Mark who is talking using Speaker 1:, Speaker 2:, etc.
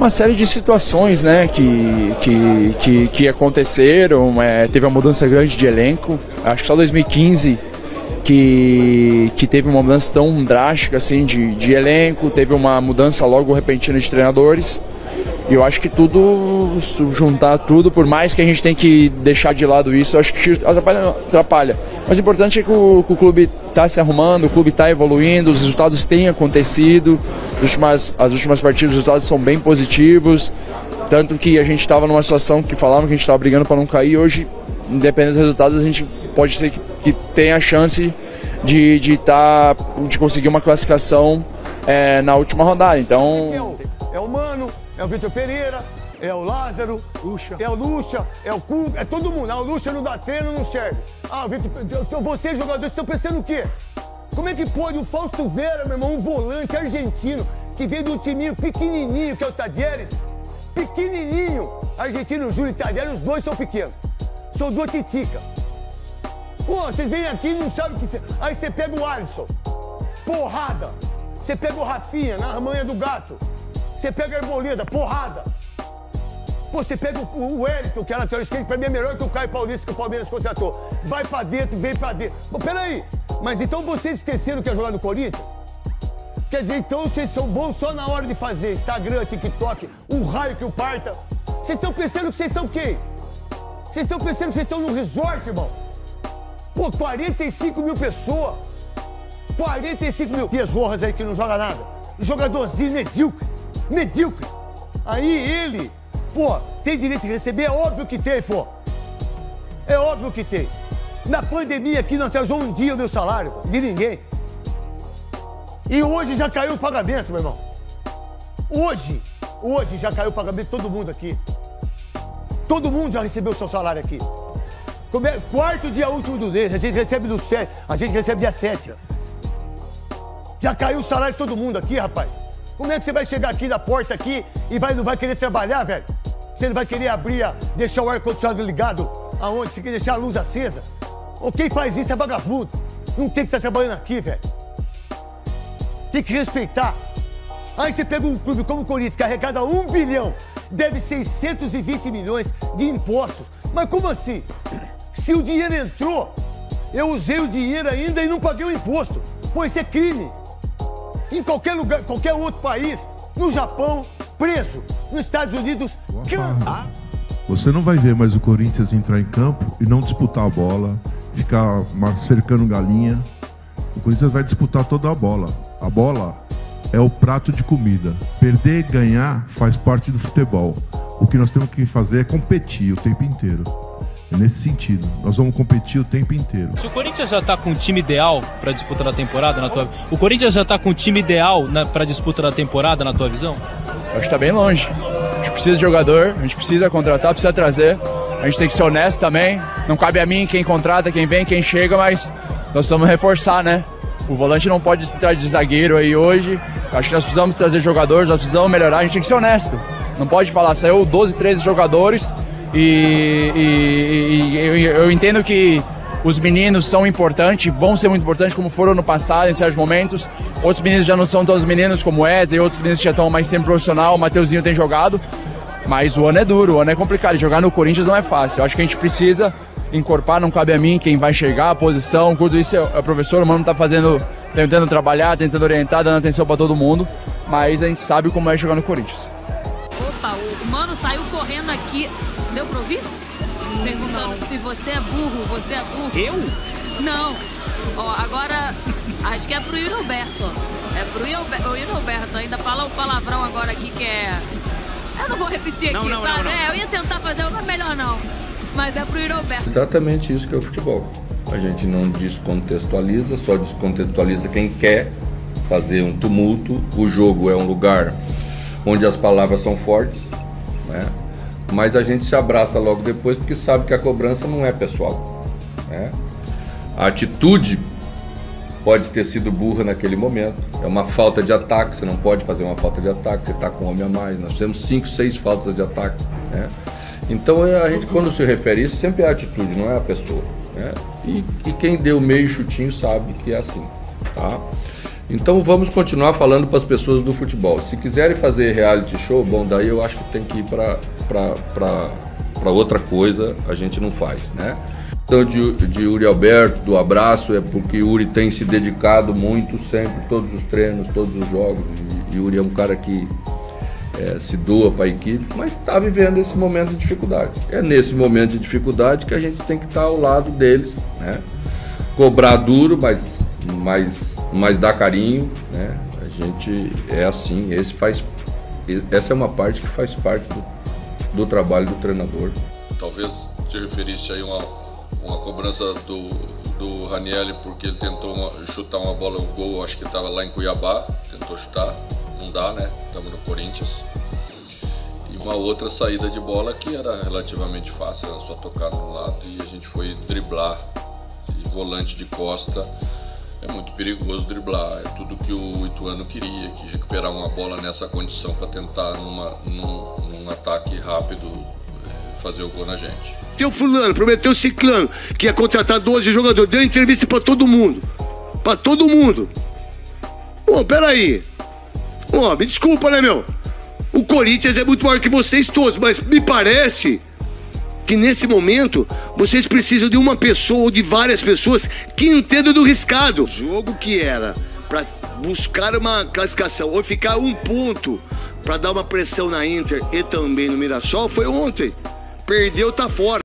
Speaker 1: uma série de situações né, que, que, que, que aconteceram. É, teve uma mudança grande de elenco. Acho que só 2015 que, que teve uma mudança tão drástica assim de, de elenco, teve uma mudança logo repentina de treinadores. E eu acho que tudo, juntar tudo, por mais que a gente tenha que deixar de lado isso, acho que atrapalha. atrapalha. Mas o importante é que o, que o clube está se arrumando, o clube está evoluindo, os resultados têm acontecido, as últimas, as últimas partidas os resultados são bem positivos, tanto que a gente estava numa situação que falavam que a gente estava brigando para não cair, hoje, independente dos resultados, a gente pode ser que, que tenha a chance de, de, tá, de conseguir uma classificação é, na última rodada. Então.
Speaker 2: É o Mano, é o Vitor Pereira, é o Lázaro, Lucha. é o Lucha, é o Cuca, é todo mundo. Ah, o Lucha não dá treino, não serve. Ah, Vitor, então vocês jogadores estão pensando o quê? Como é que pode o Fausto Vera, meu irmão, um volante argentino que veio de um timinho pequenininho, que é o Tadieres, pequenininho, argentino Júlio e Tadieres, os dois são pequenos. São duas titica. Pô, vocês vêm aqui e não sabem o que... Cê... Aí você pega o Alisson, porrada. Você pega o Rafinha, na manha do gato. Você pega a Arboleda, porrada. Pô, você pega o, o Wellington, que é lateral esquerdo, pra mim é melhor que o Caio Paulista que o Palmeiras contratou. Vai pra dentro, vem pra dentro. Pô, peraí. Mas então vocês esqueceram que é jogar no Corinthians? Quer dizer, então vocês são bons só na hora de fazer Instagram, TikTok, o raio que o parta. Vocês estão pensando que vocês estão quem? Vocês estão pensando que vocês estão no resort, irmão? Pô, 45 mil pessoas. 45 mil. Dias Rojas aí que não joga nada. Jogadorzinho medíocre medíocre. Aí ele, pô, tem direito de receber? É óbvio que tem, pô. É óbvio que tem. Na pandemia aqui não atrasou um dia o meu salário, de ninguém. E hoje já caiu o pagamento, meu irmão. Hoje, hoje já caiu o pagamento de todo mundo aqui. Todo mundo já recebeu o seu salário aqui. É, quarto dia último do mês, a gente recebe no 7, a gente recebe dia 7. Já caiu o salário de todo mundo aqui, rapaz. Como é que você vai chegar aqui na porta aqui e vai, não vai querer trabalhar, velho? Você não vai querer abrir, deixar o ar-condicionado ligado aonde? Você quer deixar a luz acesa? Ou quem faz isso é vagabundo. Não tem que estar trabalhando aqui, velho. Tem que respeitar. Aí você pega um clube como o Corinthians, que arrecada um bilhão, deve 620 milhões de impostos. Mas como assim? Se o dinheiro entrou, eu usei o dinheiro ainda e não paguei o imposto. Pô, isso é crime em qualquer lugar, qualquer outro país, no Japão, preso, nos Estados Unidos.
Speaker 3: Ah? Você não vai ver mais o Corinthians entrar em campo e não disputar a bola, ficar cercando galinha. O Corinthians vai disputar toda a bola. A bola é o prato de comida. Perder e ganhar faz parte do futebol. O que nós temos que fazer é competir o tempo inteiro. Nesse sentido. Nós vamos competir o tempo inteiro.
Speaker 4: Se o Corinthians já está com o time ideal para disputa da temporada, na tua o Corinthians já está com o time ideal para disputa da temporada, na tua visão?
Speaker 1: Eu acho que está bem longe. A gente precisa de jogador, a gente precisa contratar, precisa trazer. A gente tem que ser honesto também. Não cabe a mim quem contrata, quem vem, quem chega, mas nós precisamos reforçar, né? O volante não pode estar de zagueiro aí hoje. Acho que nós precisamos trazer jogadores, nós precisamos melhorar. A gente tem que ser honesto. Não pode falar, saiu 12, 13 jogadores e, e, e eu, eu, entendo que os meninos são importantes, vão ser muito importantes, como foram no passado, em certos momentos. Outros meninos já não são todos meninos, como Wesley, outros meninos já estão mais tempo profissional, o Mateuzinho tem jogado. Mas o ano é duro, o ano é complicado. Jogar no Corinthians não é fácil. Eu acho que a gente precisa encorpar, não cabe a mim quem vai chegar, a posição, tudo isso é o professor, o mano tá fazendo, tentando trabalhar, tentando orientar, dando atenção para todo mundo, mas a gente sabe como é jogar no Corinthians.
Speaker 5: Opa, o mano saiu correndo aqui Deu pra ouvir? Perguntando não. se você é burro, você é burro.
Speaker 4: Eu?
Speaker 5: Não. Ó, agora, acho que é pro Yuri Roberto, ó. É pro Yuri Roberto. Ainda fala o palavrão agora aqui que é... Eu não vou repetir aqui, não, não, sabe? Não, é, eu ia tentar fazer, mas melhor não. Mas é pro Yuri Roberto.
Speaker 6: Exatamente isso que é o futebol. A gente não descontextualiza, só descontextualiza quem quer fazer um tumulto. O jogo é um lugar onde as palavras são fortes, né? mas a gente se abraça logo depois porque sabe que a cobrança não é pessoal. Né? A atitude pode ter sido burra naquele momento, é uma falta de ataque, você não pode fazer uma falta de ataque, você está com um homem a mais. Nós temos cinco, seis faltas de ataque. Né? Então a gente, quando se refere a isso, sempre é a atitude, não é a pessoa. Né? E, e, quem deu meio chutinho sabe que é assim. Tá? Então vamos continuar falando para as pessoas do futebol. Se quiserem fazer reality show, bom, daí eu acho que tem que ir para outra coisa, a gente não faz, né? Então de, de Uri Alberto, do abraço, é porque Yuri tem se dedicado muito sempre, todos os treinos, todos os jogos. E Yuri é um cara que é, se doa para a equipe, mas está vivendo esse momento de dificuldade. É nesse momento de dificuldade que a gente tem que estar tá ao lado deles, né? Cobrar duro, mas, mas, mas dar carinho, né? A gente é assim, esse faz, essa é uma parte que faz parte do, do trabalho do treinador.
Speaker 7: Talvez te referisse aí uma uma cobrança do, do Ranielli porque ele tentou uma, chutar uma bola no gol, acho que estava lá em Cuiabá, tentou chutar, não dá, né? Estamos no Corinthians. E uma outra saída de bola que era relativamente fácil, era só tocar no lado e a gente foi driblar. E volante de costa é muito perigoso driblar, é tudo que o Ituano queria, que recuperar uma bola nessa condição para tentar numa, num, num ataque rápido é, fazer o gol na gente
Speaker 8: prometeu fulano, prometeu ciclano, que ia contratar 12 jogadores, deu entrevista para todo mundo. para todo mundo. Pô, peraí. Pô, me desculpa, né, meu? O Corinthians é muito maior que vocês todos, mas me parece que nesse momento vocês precisam de uma pessoa ou de várias pessoas que entendam do riscado. O jogo que era para buscar uma classificação ou ficar um ponto para dar uma pressão na Inter e também no Mirassol foi ontem. Perdeu, tá fora.